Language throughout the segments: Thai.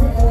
Thank you.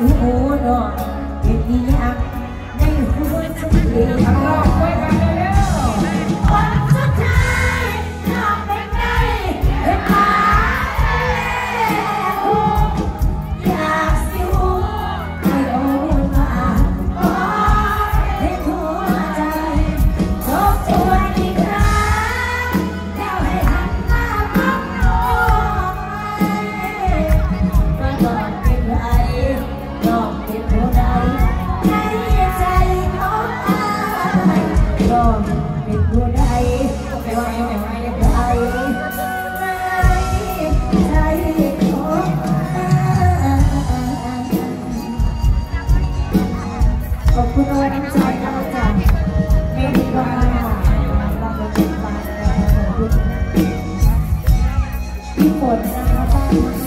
หูนอนเป็นยังในหัวใจ Thank you.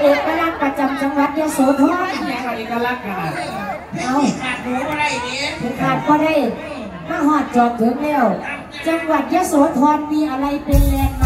เอกลักษณ์ประจำจังหวัดยโสธรอย่างเอกลักษณ์กัเอาขาดหนูก็ได้นี่ขาดก็ได้ มาหอดจอดถึงแล้ว จังหวัดยะโสธรมีอะไรเป็นแลนด์มา